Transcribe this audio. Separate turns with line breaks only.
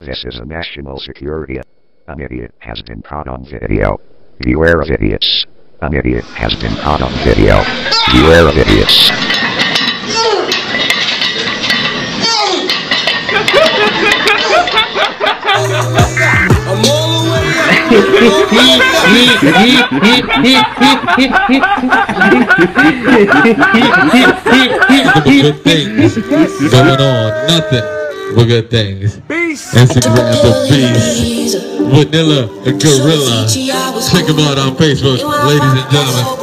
This is a national security. An idiot has been caught on video. Beware of idiots. An idiot has been caught on video. Beware of idiots.
Good things going on. Nothing but good things. Instagram the beast. Vanilla Gorilla. Check them out on Facebook, ladies and gentlemen.